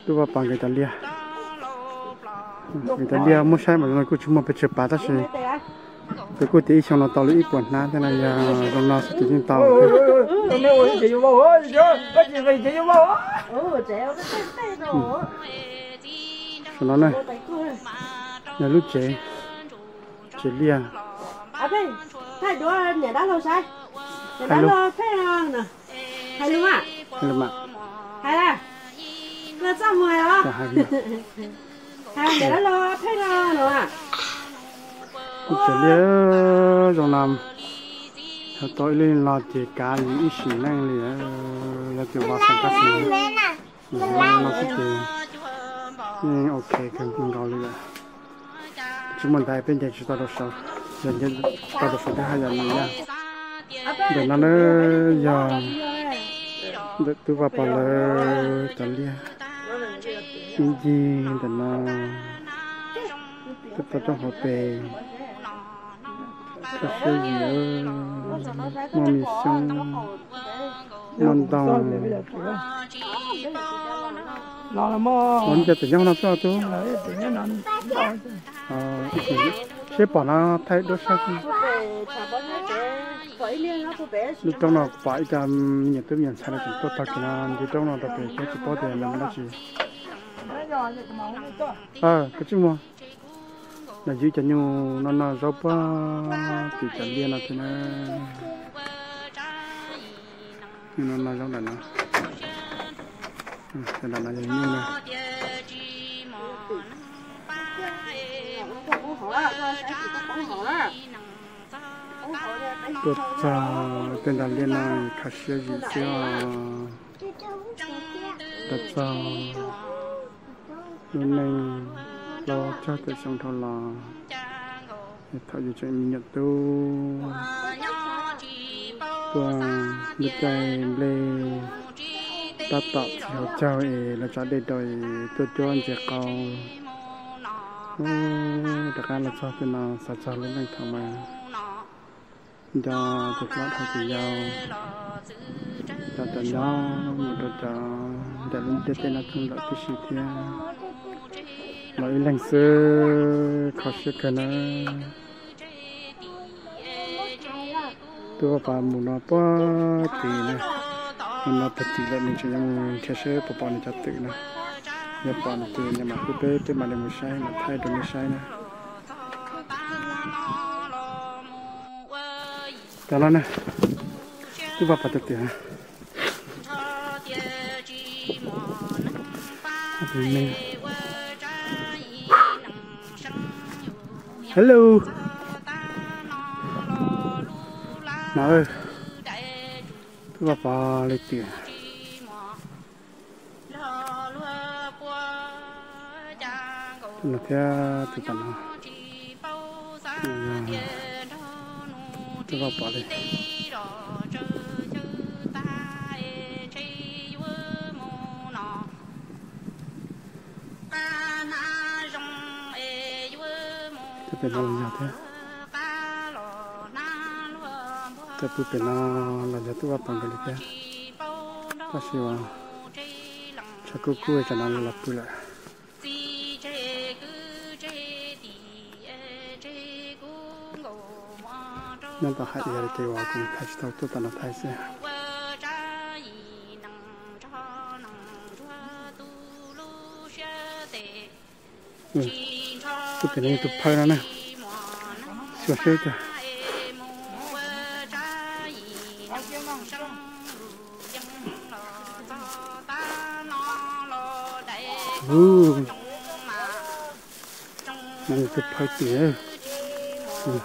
tôi vào bằng cái tận liệt cái tao liệt mua sai mà nó cũng chúng mà bị chụp bà ta sẽ cái cô tí xong nó tao lấy ít quần ná thế này giờ rồi nó sẽ tự tao 都没有这就把我这我这个这就把我。 ừ chéo cái tay tay rồi xong nó này tay cười nhà lúc chế chế liệt à đây thay đũa nhà đã lâu sai nhà đã Hay luôn. lâu thế nào nè hay luôn à hay là mà hay là là sao mùi cả À, đó để nó lo thấy lo nữa à? Chế liệt rồi làm. Thôi tôi lên lo chỉ cá những ý sĩ năng lý là kiểu vào sản các sĩ nó sẽ chỉ nhưng ok cần cùng gọi lý là chúng mình tại bên đây chúng ta đâu sao dần dần ta đâu phải hai lần nữa nha. Để nó nó giờ được tôi vào bảo là tận xin chi tờ na tất cả trong hộp bề các sư gì ơi mong mì xong mong tòng nó là mò. Còn giờ tự nhau nó cho chú. Ờ sẽ à, bỏ nó thay đốt sạch lúc trong nào phải làm những cái nhận sai là chúng tôi thật là trong nào đặc biệt cái chỉ có thể làm nó chỉ ờ cái chứ mà là dưới chân nhau nó nó rau ba thì chân đi là thế này. Nhưng nó nó giống là nó. Ừ, thế là nó giống như này. Không hổ tôi tên đàn liên này khá xe gì chứ à? tôi cho nên này lo cho tự sống thọ là để thợ gì cho mình nhận tu. Và lúc đây lê ta tạo theo cháu ấy là cho đây đời tôi cho anh trẻ con. Đặc đặc là cho tôi nào sao cho lúc này thằng mà. Cho tôi lo thao thì giàu cho tôi nhau, một đợt cho để lên tết tên là thương lợi cái sự mọi lần xưa khó sự cái nó tôi bảo mù nó bó thì nè mình nó thật thì lại mình chỉ nhung chia sẻ bỏ bỏ này cho tự nè nhập bỏ nó tự nhưng mà cứ bé tới mà để một sai mà thay đổi một sai nè đó là nè tôi bảo phải tự hả you. Hello. Nào ơi. Tôi gặp phải lấy tiền nó theo từ tận nó. Tôi bảo bỏ đi tôi phải thế tôi tôi phải làm là cho tôi vào cái này cho cô cô nó là bự lại nên ta hãy để cái vào cùng thay cho tôi tận thay sẽ ừ tôi phải nên tôi phơi nó nè sửa sửa cho ừ nên tôi phơi tỉa ừ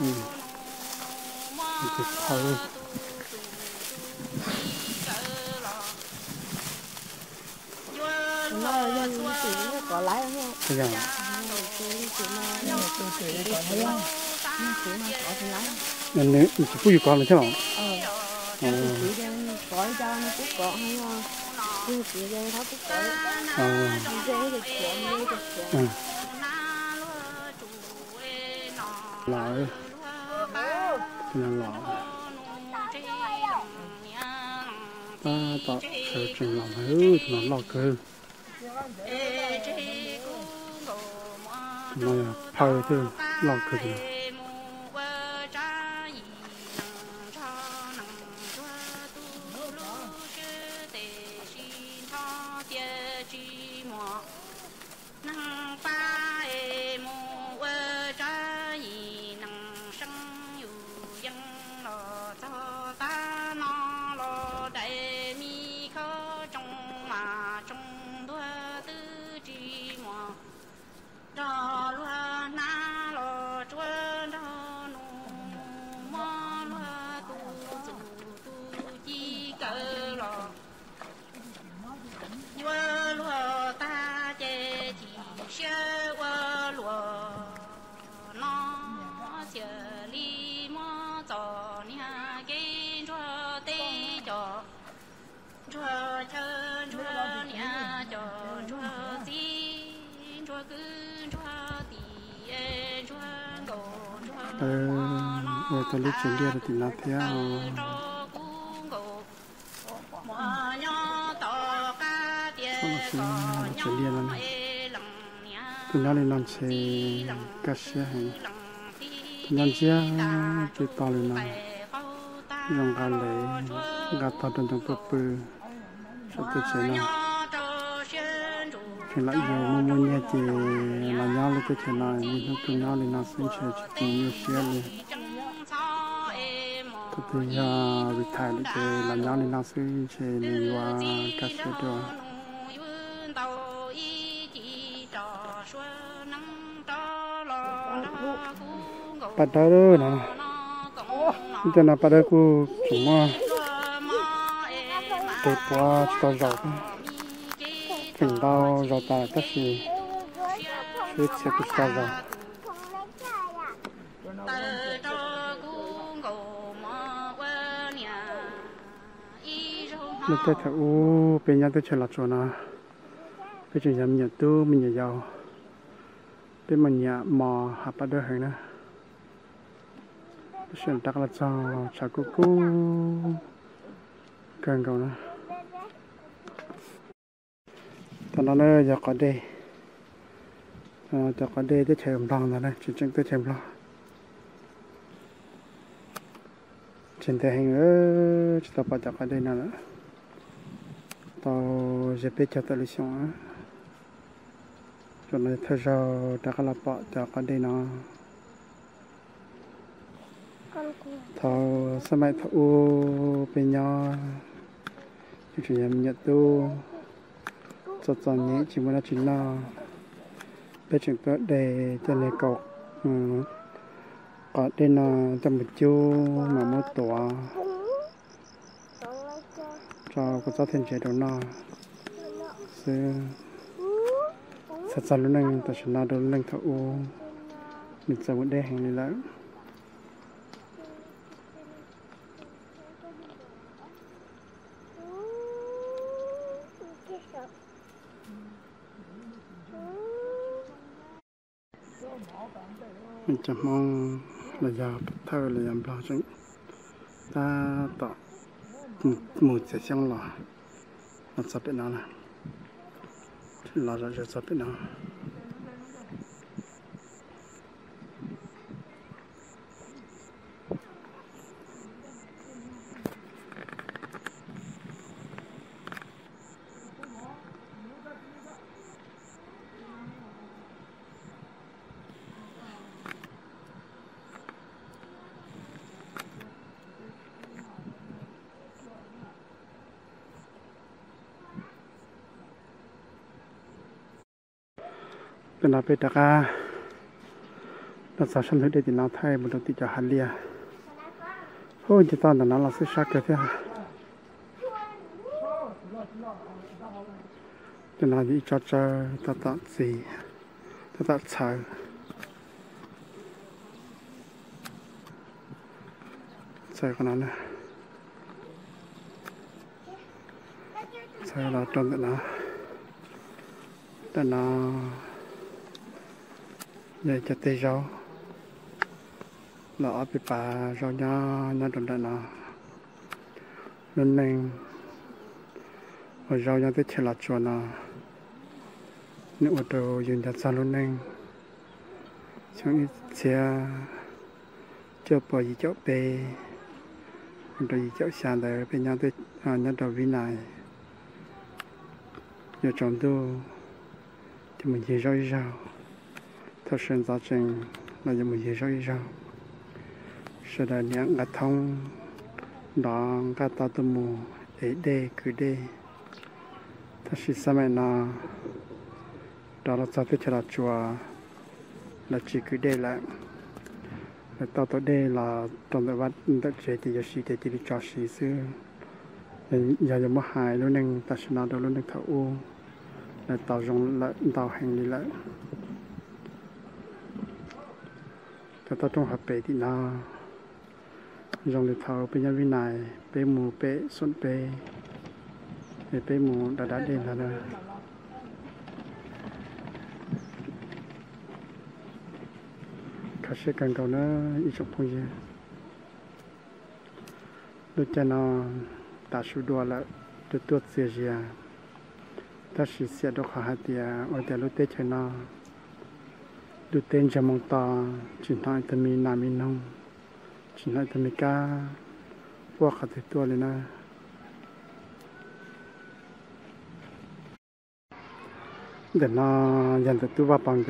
ừ tôi phơi nhân chỉ có lái không? Bây giờ nên nếu chỉ phụ con là thế nào? Ờ. Chỉ đang có cho nó cũng có hay nhưng chỉ đang nó cũng có ờ. Lại là lọ ta tạo sự trình lòng hữu nó lọ cơ nó là phơi chứ lọ cơ thì ờ nhân non chỉ to lên nào dòng gà lệ gà to trong trong bự bự cho tôi chế nào thì lại giờ mua mua nhà thì là nhau lên cái chế nào mình không cùng nhau lên nào sinh chơi chỉ cùng nhau chia lên tôi thì bị thay à, lại cái là nhau lên nào sinh chơi lên qua cà phê rồi bắt đầu rồi nè cho nó bắt đầu cô chúng mà để qua cho giàu chừng đau rồi ta tất gì chết sẽ cứ sao rồi nó tới thằng u bên nhà tôi chơi là rồi nè bây giờ mình nhà tu mình nhà giàu bên mình nhà mò hạt bắt đầu hay nè chuyện đặc là cho chả cô cô cần cầu nè. Tao nói là giờ có đây ờ, giờ có đề tới chơi lòng rồi này chỉ chẳng tới chơi lòng trên tay hình ơ chỉ tao bắt giờ có đề nào nữa. Tao sẽ biết cho tao lý xong á cho nên thời giờ đã có là bỏ giờ có đề nào thọ sao mai thọ bê bên nhau chỉ chỉ em nhận tu cho cho nhé chỉ muốn là chỉ lo bên chuyện có để cho nên cọc có đây là tầm một chú mà mua tổ cho có cho thêm chế độ nó sẽ sẽ cho lúc này ta sẽ nói được lúc này thọ u. Mình sẽ muốn để hàng này lại. cham mong la ya ta la yam bla chung ta ta. Mu che xiang la. Na sa pe na la. La ra ra sa pe na. เป็นาเป็ดตะกาเราสาวฉันได้ติดน้ำไทยบนติดจอฮันเลียโอ้ยจะตอนนั้นเราซื้อชักกันเถอะจะนานอีจอดเจอตาตาสีตาตาเฉาใส่คนนั้นะใส่เราตรงกันนะแต่นา để cho tê rau. Lọ bị bà rau nha nha đồng đại nào nên nên ở rau nha tê lọt chua nó nếu ở đâu dùng đặt sao luôn nên trong ít xe cho bò gì cho bê rồi gì cho sàn để bên nhau tới à nha đầu vi này giờ chọn tu, thì mình chỉ rau rau thật sự giá trình là những một gì rồi rồi sự đại niệm ngã thông đó ngã ta tu mù để đê cứ đê thật sự sao mẹ nó đó là sao phải là chùa là chỉ cứ đê lại là tao tới đề là trong cái vật đất chế thì giờ sĩ thì đi cho sĩ xưa giờ giờ mất hại luôn nên ta sẽ nói đâu luôn nên thấu u là tao dùng là tao hành đi lại cho ta trong hợp bể thì nó dòng để thầu bây giờ vì này bể mù bể xuân bể để bể mù đã đã đến là rồi khá sẽ cần cầu nó ít chục phong gì lúc cho nó ta sửa đua là tôi tuột xìa gì à ta sửa xìa đâu khó hạt thì ở đây lúc tết cho nó ดูเต้นจะมองตาจินทายจะมีนามีนงจินทายจะมีกาพวกขัดตัวเลยนะเดี๋ยวนะยันจะตัวว่าปังเก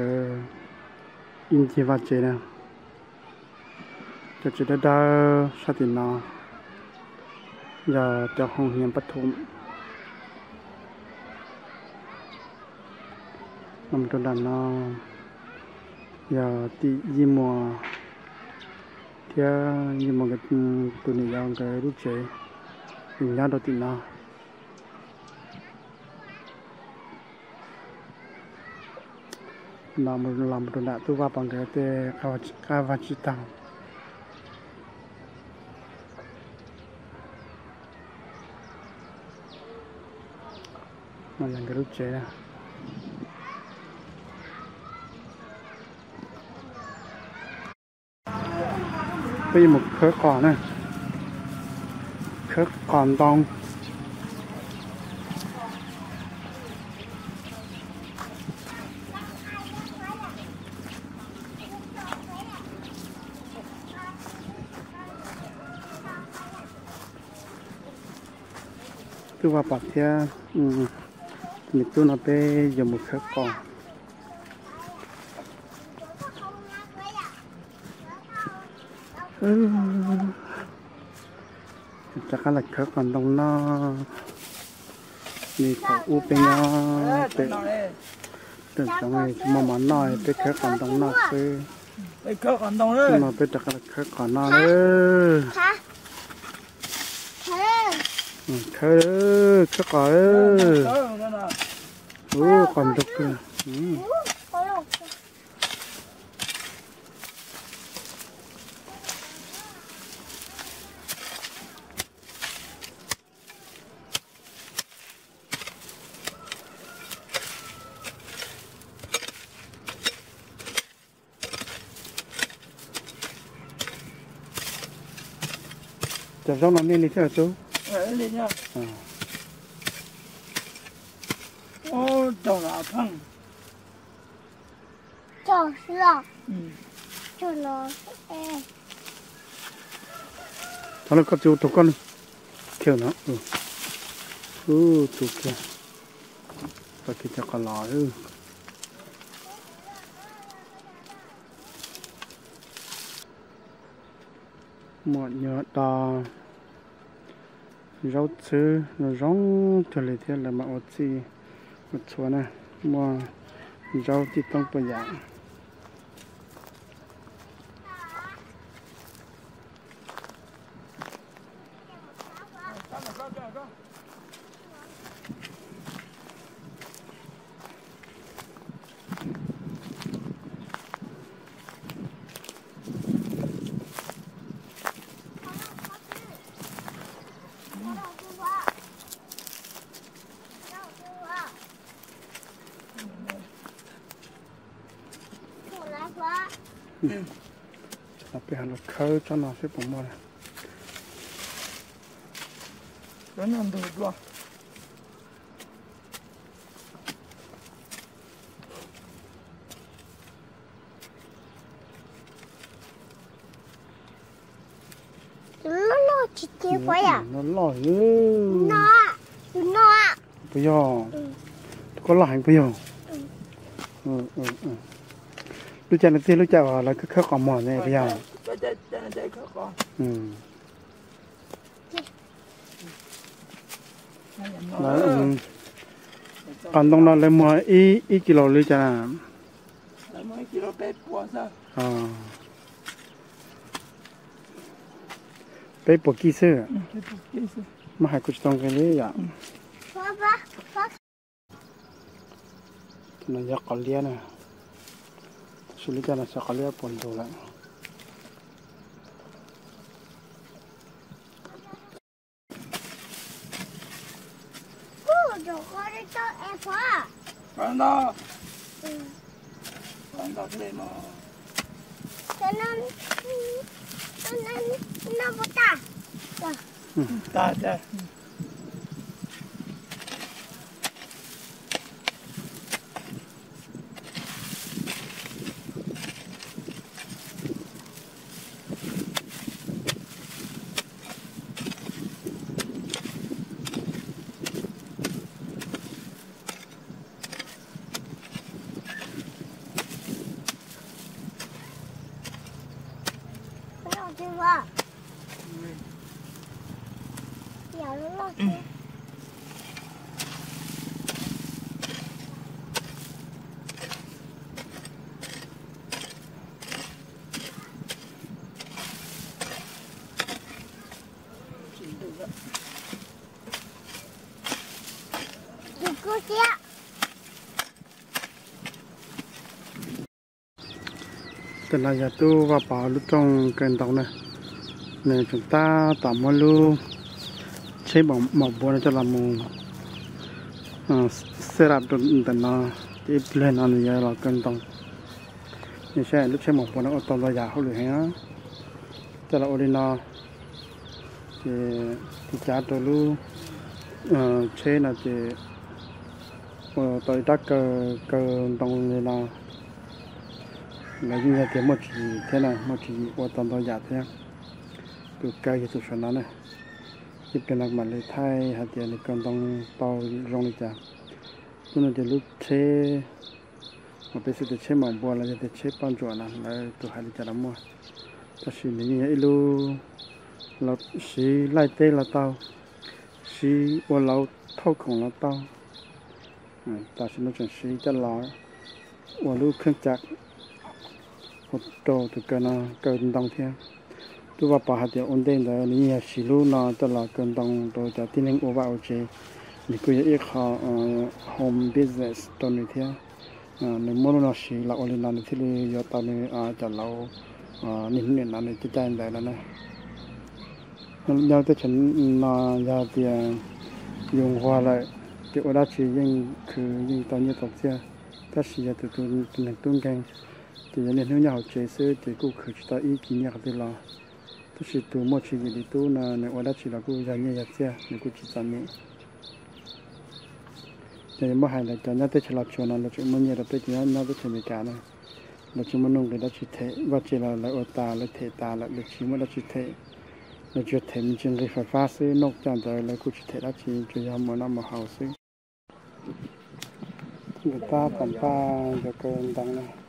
อินทีว่าเจนะจะจะได้ได้สตินาอย่าจะห้องเฮียนปฐมนำตัวดันนา giờ thì gì mà thì gì mà cái ừ, tụi này đang cái lúc chế. Mình nhớ đầu tiên nào. Làm một làm một đạ tôi vào bằng cái tê cao cao và chỉ tăng mà làm cái lúc chế này. Bây một khớp còn này. Khớp còn đông cứ vào bạc thia ừ. Mình tu nó bé dùng một khớp còn. จักรเขาก่อนตรงนอมีเขาอูเป็นยอเป็ตื่นตรงไอ้มอมอนน้อยไปเขาก่อนตรงนอกไปไปเขาก่อนตรงเลยมาไปจักรเขาก่อนนอกเลยเธอเธอก่อนเออโอ้ความดุกเลย chả giống nó nên đi theo chú. Ờ, đi nha. Ừ. Ô, chỗ nào thằng. cho sữa Ừ. cho nó ê Thôi là có chú tụi con kêu nó. Ừ. Ừ tụi kia và kia cho con lò ừ một nhớ đò rau chứ rong thôi lấy thế là mà ớt gì một số nè. Mà rau thì tông bây giờ cho nó sẽ bùng mồi. Đó là đồ nó chỉ tiêu quá à Nó lòi nó nó Bây giờ có lại bây giờ. Ừ ừ ừ. Lúc cha nó tiên lúc cha vào là cái khớp còn mòn này bây giờ. Đây, đây, đây, đây, có con. Ừ. Đây là nó. Đó, ừ. Còn đông nó lấy mua ít ít kilo lúc cha là. Lấy mấy kilo bé quá sao? À. Bé bộ kỹ sư. Ừ, cái bụng kia sao? Mà hai chút tông cái đấy à. quá quá quá Nó giặc có liên à. Xử lý cha là sẽ có liên bồn đồ lại. Ủa, đồ có đi cho em quá Còn đó. Ừ. Còn đó thế mà. cho nên cho nên nó bắt ta Ta, ta. cái đồ chưa vào giờ nó lo chưa Chị cô chị ạ Tên là nhà tu và bảo lúc trong kênh tàu này. này, chúng ta tạo một lưu, chế bỏ một bộ này cho làm một à, xe đạp được tên nó tiếp lên ăn giờ là kênh tàu. Như xe lúc chế một bộ nó ở tàu là giả hậu lửa hả? cho là orina thì thì cha tôi lu ờ à, chế là thì ờ tôi đã cờ cờ đồng này là là như thế một chỉ thế này, một chỉ ô tô toàn giả thế từ cây thì tụt xuống nó này. Tiếp cái nạc mà lấy thay hạt tiền thì còn tông, to, rong đi chả tôi nói thì lúc chế mà bây giờ thì chế mỏng bò là thì chế pan chuột là là tụt hai đi chả lắm mua ta xin mình như ilu là xí lại tê là tao, xí ô lâu thâu khổng là tao. Ta xin nó chuẩn xí cho lò ô lúc khăn chặt có trâu từ cái nó cơn đông thế. Tôi vào bà hạt thì ổn định rồi ní nhà xí lú nó cho là cơn đông rồi cho tin anh ô vào chế ní cứ ít họ ờ, home business cho này thế. Ờ, Nếu muốn nó xí là ổn định là thì lú giờ tao ờ, này à cho lâu nín nín là này chỉ chạy đây là nè giờ tôi chuẩn nó giờ thì dùng hoa lại. Thì ở đó chỉ riêng cứ riêng tao như tộc chưa tất cả giờ từ từ từ tung từ thì nên nếu nhau chế sẽ thì cô khử cho ta ý kiến nhạc thì là tôi chỉ tu một chỉ gì tu là này ở đó chỉ là cô gia nhẹ nhạc xe này cô chỉ chọn nhẹ thì mà hai là cho nhau tới chỉ là chỗ nào, là chỗ mình nhớ là tới chỉ nhau tới chuyện cả này. Là chỗ mình nông cái đó chỉ thế và chỉ là là ở ta, là thể ta, là được chỉ mà đó chỉ thế là chuyện thế mình chỉ là phải phát sinh nông chẳng tới là cô chỉ thế đó chỉ chỉ là một năm một hậu sinh người ta tầm ta cho cơn tăng này.